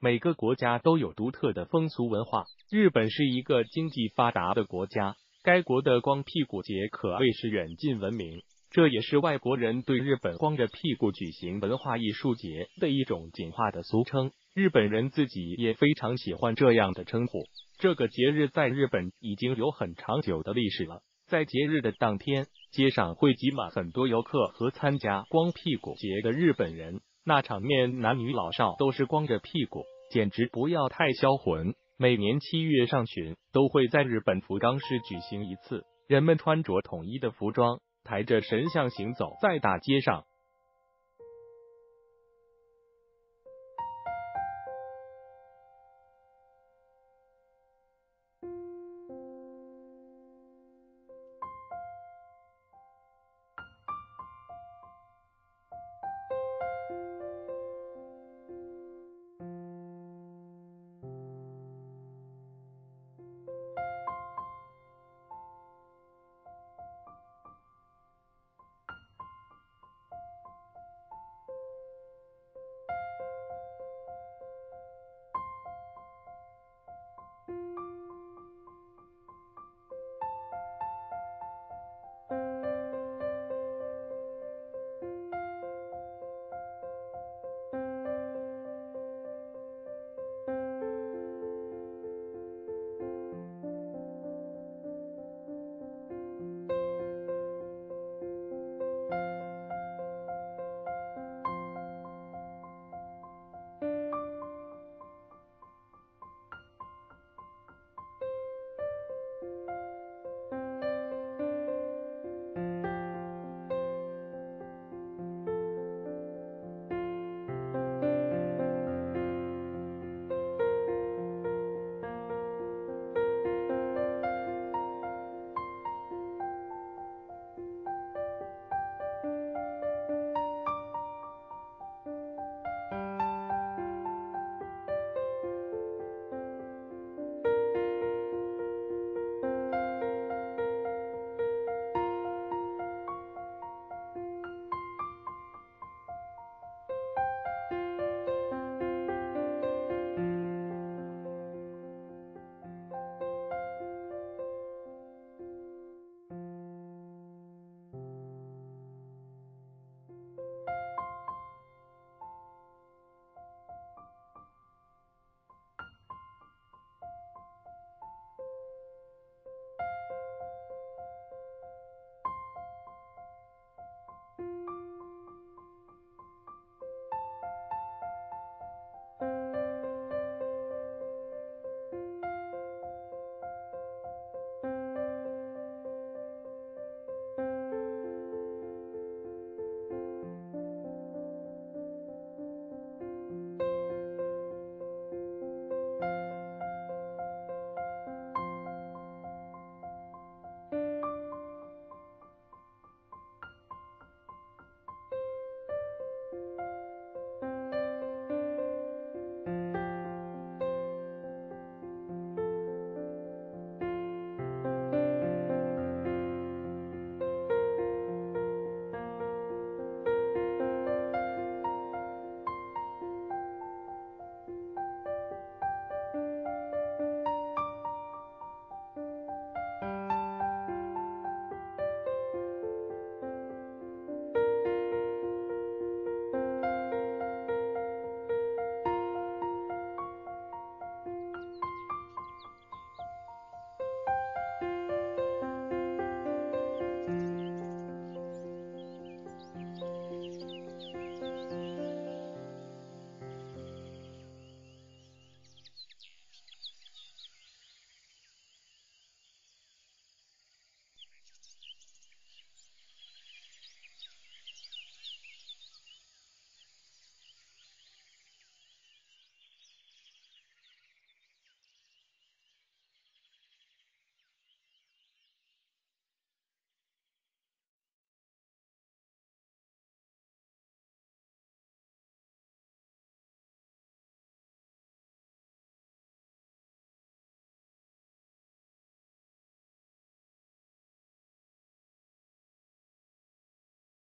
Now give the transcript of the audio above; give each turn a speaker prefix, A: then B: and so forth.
A: 每个国家都有独特的风俗文化。日本是一个经济发达的国家，该国的光屁股节可谓是远近闻名，这也是外国人对日本光着屁股举行文化艺术节的一种简化的俗称。日本人自己也非常喜欢这样的称呼。这个节日在日本已经有很长久的历史了。在节日的当天，街上会挤满很多游客和参加光屁股节的日本人。那场面，男女老少都是光着屁股，简直不要太销魂。每年七月上旬，都会在日本福冈市举行一次，人们穿着统一的服装，抬着神像行走在大街上，